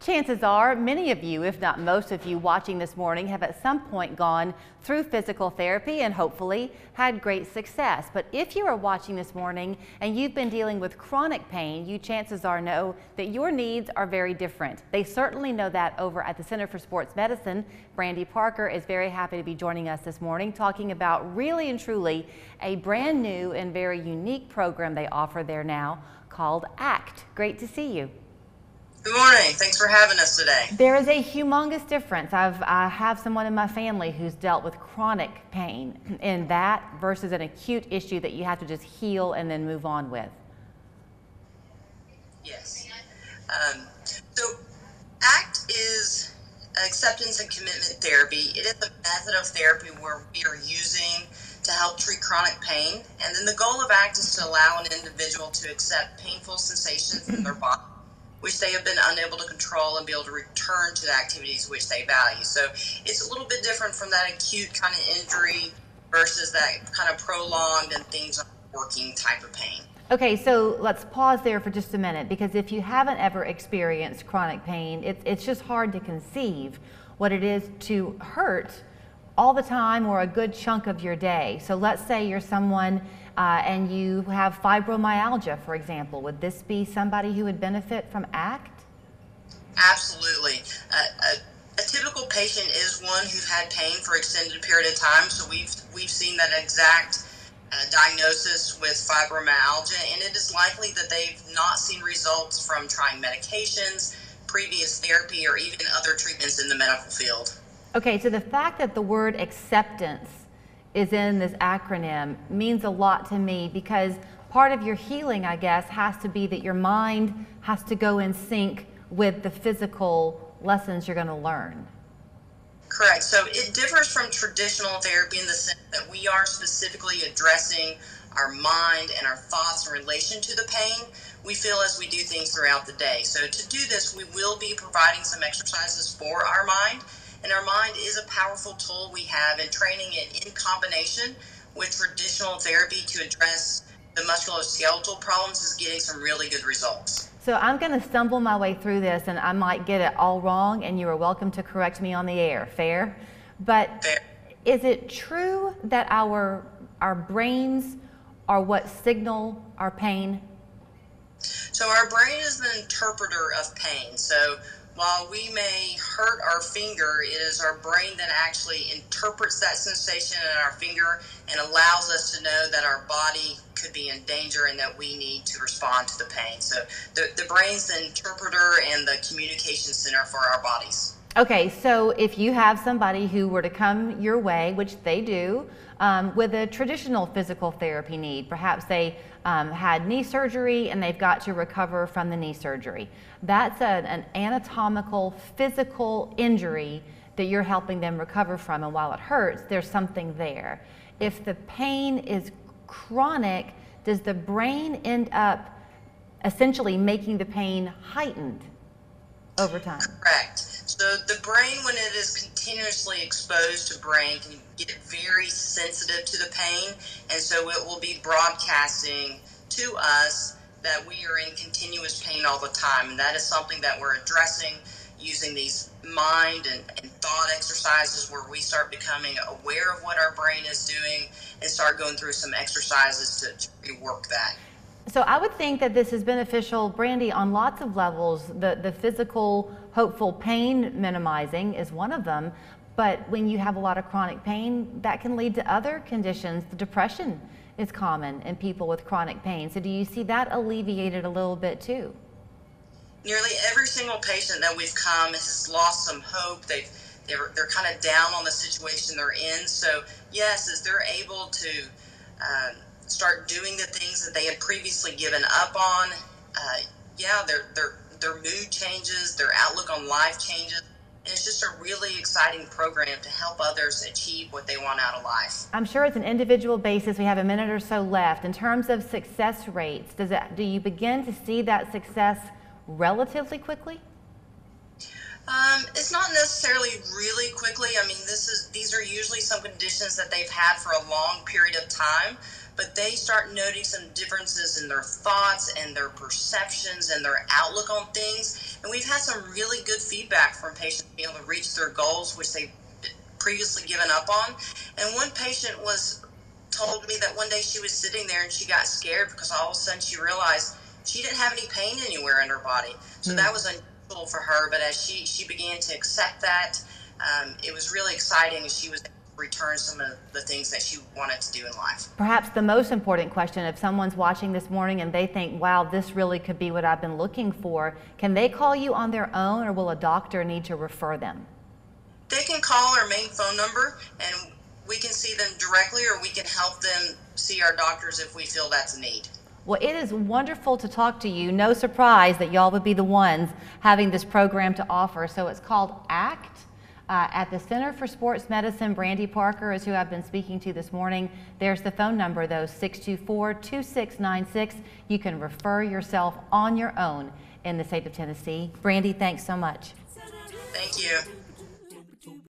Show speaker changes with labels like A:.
A: Chances are many of you, if not most of you watching this morning, have at some point gone through physical therapy and hopefully had great success. But if you are watching this morning and you've been dealing with chronic pain, you chances are know that your needs are very different. They certainly know that over at the Center for Sports Medicine. Brandy Parker is very happy to be joining us this morning talking about really and truly a brand new and very unique program they offer there now called ACT. Great to see you.
B: Good morning. Thanks for having us today.
A: There is a humongous difference. I've, I have someone in my family who's dealt with chronic pain in that versus an acute issue that you have to just heal and then move on with.
B: Yes. Um, so, ACT is acceptance and commitment therapy. It is a method of therapy where we are using to help treat chronic pain. And then the goal of ACT is to allow an individual to accept painful sensations in their body which they have been unable to control and be able to return to the activities which they value. So it's a little bit different from that acute kind of injury versus that kind of prolonged and things are working type of pain.
A: Okay, so let's pause there for just a minute because if you haven't ever experienced chronic pain, it's, it's just hard to conceive what it is to hurt all the time or a good chunk of your day. So let's say you're someone uh, and you have fibromyalgia, for example. Would this be somebody who would benefit from ACT?
B: Absolutely. Uh, a, a, typical patient is one who's had pain for extended period of time. So we've we've seen that exact uh, diagnosis with fibromyalgia, and it is likely that they've not seen results from trying medications, previous therapy, or even other treatments in the medical field.
A: Okay, so the fact that the word acceptance is in this acronym means a lot to me because part of your healing, I guess, has to be that your mind has to go in sync with the physical lessons you're going to learn.
B: Correct. So it differs from traditional therapy in the sense that we are specifically addressing our mind and our thoughts in relation to the pain we feel as we do things throughout the day. So to do this, we will be providing some exercises for our mind and our mind is a powerful tool we have, and training it in combination with traditional therapy to address the musculoskeletal problems is getting some really good results.
A: So I'm going to stumble my way through this, and I might get it all wrong, and you are welcome to correct me on the air. Fair? But
B: Fair.
A: is it true that our our brains are what signal our pain?
B: So our brain is the interpreter of pain. So while we may hurt our finger, it is our brain that actually interprets that sensation in our finger and allows us to know that our body could be in danger and that we need to respond to the pain. So the, the brain's the interpreter and the communication center for our bodies.
A: Okay, so if you have somebody who were to come your way, which they do, um, with a traditional physical therapy need. Perhaps they um, had knee surgery and they've got to recover from the knee surgery. That's a, an anatomical, physical injury that you're helping them recover from. And while it hurts, there's something there. If the pain is chronic, does the brain end up essentially making the pain heightened over time?
B: Correct. So the brain, when it is continuously exposed to brain, can get very sensitive to the pain, and so it will be broadcasting to us that we are in continuous pain all the time, and that is something that we're addressing using these mind and, and, thought exercises where we start becoming aware of what our brain is doing and start going through some exercises to, to rework that.
A: So I would think that this is beneficial, Brandy, on lots of levels. The, the physical, hopeful pain minimizing is one of them. But when you have a lot of chronic pain, that can lead to other conditions. The depression is common in people with chronic pain. So do you see that alleviated a little bit too?
B: Nearly every single patient that we've come has lost some hope. They've they're, they're kind of down on the situation they're in. So yes, as they're able to um, start doing the things that they had previously given up on, uh, yeah, their their their mood changes, their outlook on life changes. And it's just a really exciting program to help others achieve what they want out of life.
A: I'm sure it's an individual basis. We have a minute or so left. In terms of success rates, does it, do you begin to see that success relatively quickly?
B: Um, it's not necessarily really quickly. I mean, this is these are usually some conditions that they've had for a long period of time. But they start noting some differences in their thoughts and their perceptions and their outlook on things. And we've had some really good feedback from patients being able to reach their goals, which they previously given up on. And one patient was told me that one day she was sitting there and she got scared because all of a sudden she realized she didn't have any pain anywhere in her body. So that was unusual for her. But as she she began to accept that, um, it was really exciting. and She was return some of the things that she wanted to do in life.
A: Perhaps the most important question if someone's watching this morning and they think, wow, this really could be what I've been looking for, can they call you on their own or will a doctor need to refer them?
B: They can call our main phone number and we can see them directly or we can help them see our doctors if we feel that's a need.
A: Well, it is wonderful to talk to you. No surprise that y'all would be the ones having this program to offer. So it's called ACT. Uh, at the Center for Sports Medicine, Brandy Parker is who I've been speaking to this morning. There's the phone number, though, 624 2696. You can refer yourself on your own in the state of Tennessee. Brandy, thanks so much.
B: Thank you.